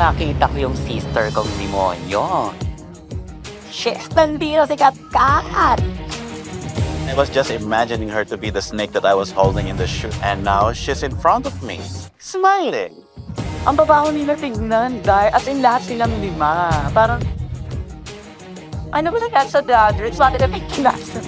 nakita ko yung sister kong demonyo. She's nandito si Katkat! I was just imagining her to be the snake that I was holding in the shoe. And now she's in front of me, smiling. Ang babaho nila tignan, Dar, at in lahat silang lima. Parang, ano ba na sa daughter? It's not that I make kinasa.